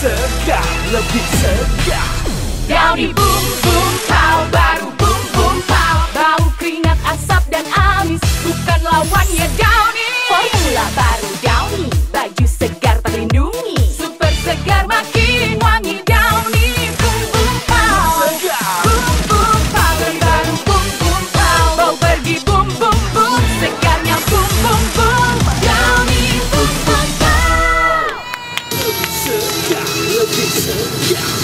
segar, lebih segar Yeah.